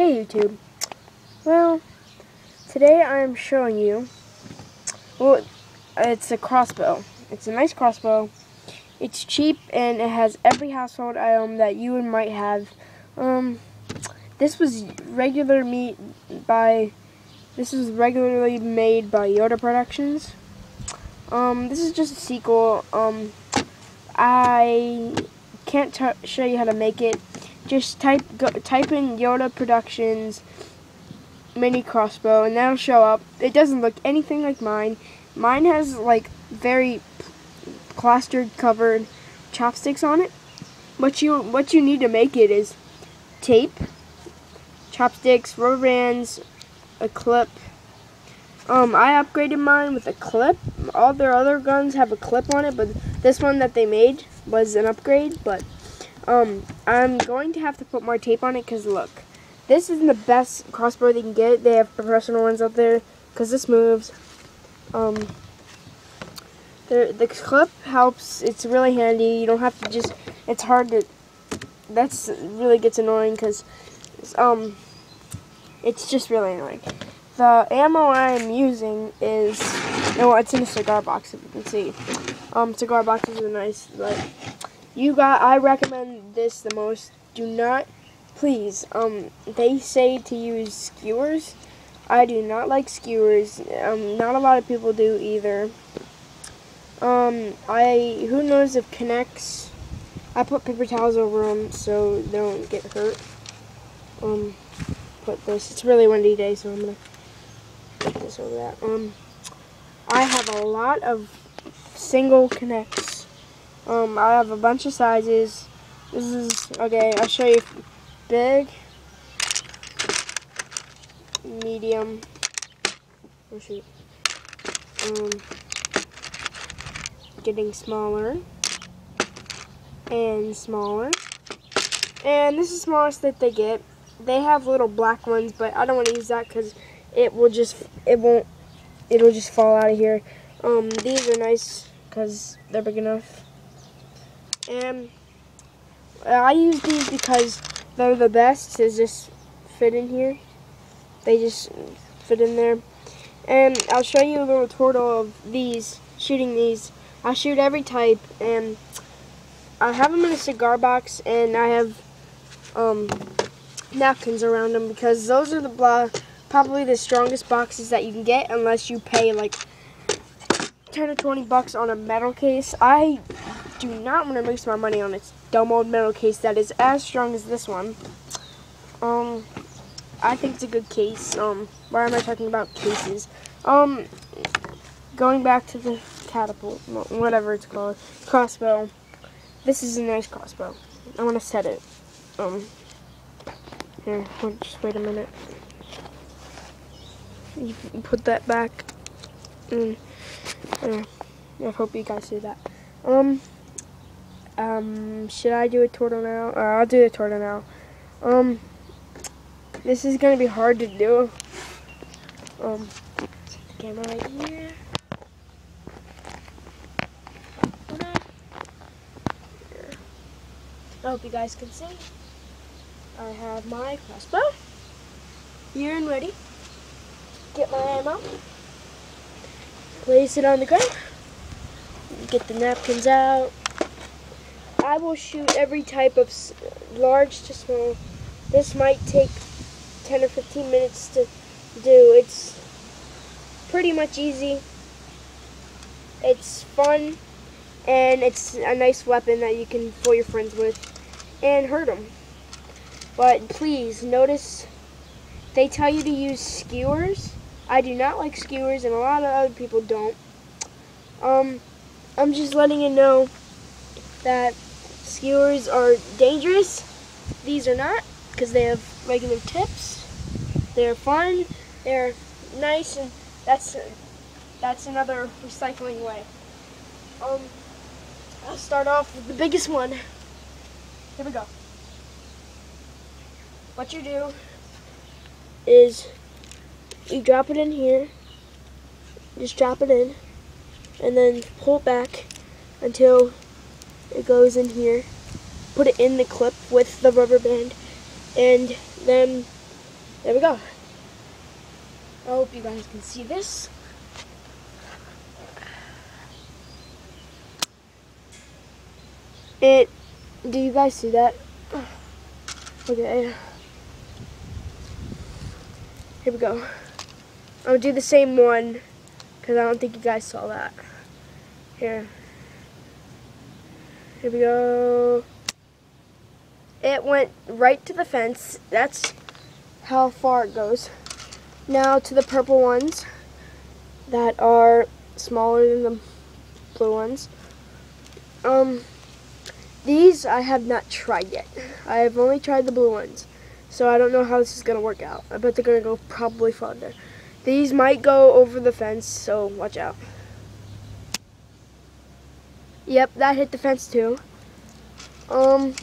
Hey YouTube. Well, today I am showing you, well, it's a crossbow. It's a nice crossbow. It's cheap and it has every household item that you might have. Um, this was regular meat by, this is regularly made by Yoda Productions. Um, this is just a sequel. Um, I can't show you how to make it just type go, type in Yoda Productions mini crossbow and that'll show up. It doesn't look anything like mine. Mine has like very plastered covered chopsticks on it. What you what you need to make it is tape, chopsticks, rubber bands, a clip. Um, I upgraded mine with a clip. All their other guns have a clip on it, but this one that they made was an upgrade. But um, I'm going to have to put more tape on it because look, this isn't the best crossbow they can get. They have professional ones out there because this moves. Um, the, the clip helps. It's really handy. You don't have to just, it's hard to, that's really gets annoying because um, it's just really annoying. The ammo I'm using is, no, it's in a cigar box if you can see. Um, cigar boxes are nice, but you got I recommend this the most. Do not please um they say to use skewers. I do not like skewers. Um not a lot of people do either. Um I who knows if K'NEX I put paper towels over them so they don't get hurt. Um put this. It's really windy day so I'm going to put this over that. Um I have a lot of single K'NEX um, I have a bunch of sizes. This is, okay, I'll show you big, medium, oh shoot, um, getting smaller, and smaller. And this is the smallest that they get. They have little black ones, but I don't want to use that because it will just, it won't, it'll just fall out of here. Um, these are nice because they're big enough. And I use these because they're the best to just fit in here. They just fit in there. And I'll show you a little tutorial of these, shooting these. I shoot every type, and I have them in a cigar box, and I have um, napkins around them because those are the probably the strongest boxes that you can get unless you pay like 10 or 20 bucks on a metal case. I do not want to waste my money on this dumb old metal case that is as strong as this one. Um, I think it's a good case. Um, why am I talking about cases? Um, going back to the catapult, whatever it's called, crossbow. This is a nice crossbow. I want to set it. Um, here, just wait a minute. You put that back. And, uh, I hope you guys see that. Um, um, should I do a turtle now? I'll do a turtle now. Um, this is gonna be hard to do. Um, camera right here. I hope you guys can see. I have my crossbow here and ready. Get my ammo. Place it on the ground. Get the napkins out. I will shoot every type of large to small. This might take 10 or 15 minutes to do. It's pretty much easy. It's fun, and it's a nice weapon that you can fool your friends with and hurt them. But please, notice they tell you to use skewers. I do not like skewers, and a lot of other people don't. Um, I'm just letting you know that skewers are dangerous. These are not because they have regular tips. They're fun. They're nice, and that's that's another recycling way. Um, I'll start off with the biggest one. Here we go. What you do is you drop it in here. Just drop it in, and then pull it back until it goes in here. Put it in the clip with the rubber band. And then there we go. I hope you guys can see this. It, do you guys see that? Okay. Here we go. I'll do the same one because I don't think you guys saw that. Here. Here we go. It went right to the fence. That's how far it goes. Now to the purple ones that are smaller than the blue ones. Um, these I have not tried yet. I have only tried the blue ones. So I don't know how this is going to work out. I bet they're going to go probably farther. These might go over the fence, so watch out. Yep, that hit the fence too. Um,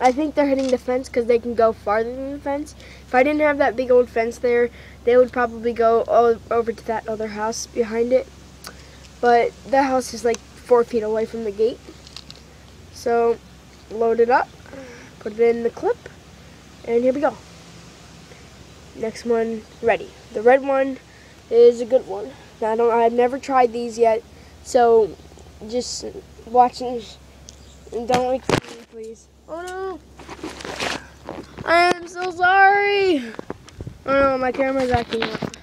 I think they're hitting the fence because they can go farther than the fence. If I didn't have that big old fence there, they would probably go over to that other house behind it. But that house is like four feet away from the gate. So, load it up, put it in the clip, and here we go. Next one, ready. The red one is a good one. I don't. I've never tried these yet, so just watching. Don't fun me, please. Oh no! I am so sorry. Oh no, my camera's acting up.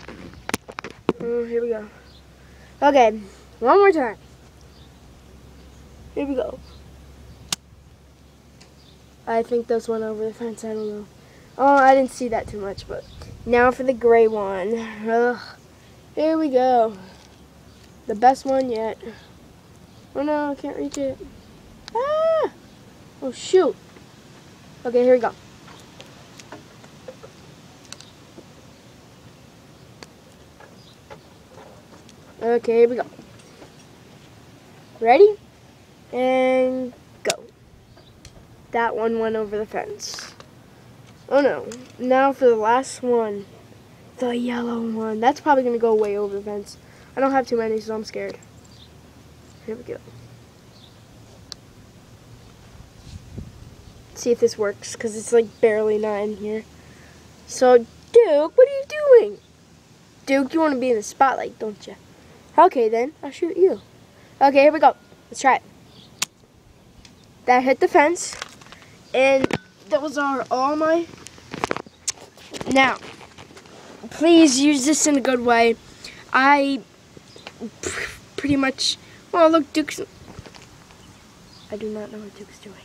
Oh, here we go. Okay, one more time. Here we go. I think those went over the fence. I don't know. Oh, I didn't see that too much, but now for the gray one. Ugh. Here we go. The best one yet. Oh no, I can't reach it. Ah! Oh shoot. Okay, here we go. Okay, here we go. Ready? And go. That one went over the fence. Oh no. Now for the last one. The yellow one. That's probably going to go way over the fence. I don't have too many, so I'm scared. Here we go. see if this works, because it's like barely not in here. So, Duke, what are you doing? Duke, you want to be in the spotlight, don't you? Okay, then. I'll shoot you. Okay, here we go. Let's try it. That hit the fence. And those are all my... Now, please use this in a good way. I pretty much... Well, look, Duke's... I do not know what Duke's doing.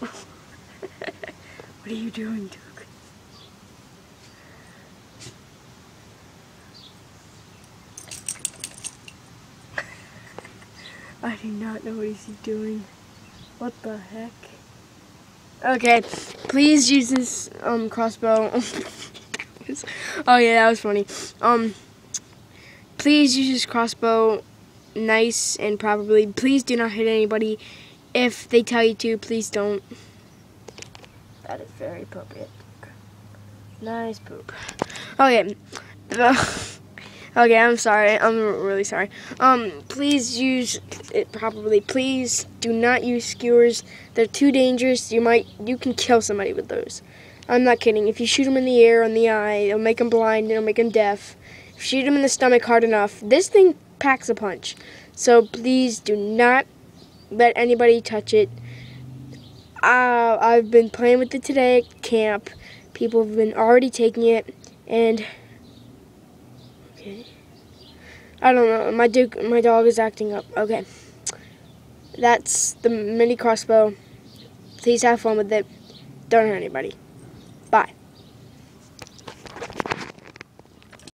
what are you doing, Duke? I do not know what he's doing. What the heck? Okay, please use this um crossbow. oh yeah, that was funny. Um, please use this crossbow nice and probably. Please do not hit anybody. If they tell you to, please don't. That is very appropriate. Nice poop. Okay. Okay, I'm sorry. I'm really sorry. Um, please use it properly. Please do not use skewers. They're too dangerous. You might, you can kill somebody with those. I'm not kidding. If you shoot them in the ear, on the eye, it'll make them blind. It'll make them deaf. Shoot them in the stomach hard enough, this thing packs a punch. So please do not let anybody touch it. Uh, I've been playing with it today at camp. People have been already taking it, and Okay. I don't know. My duke, my dog is acting up. Okay. That's the mini crossbow. Please have fun with it. Don't hurt anybody.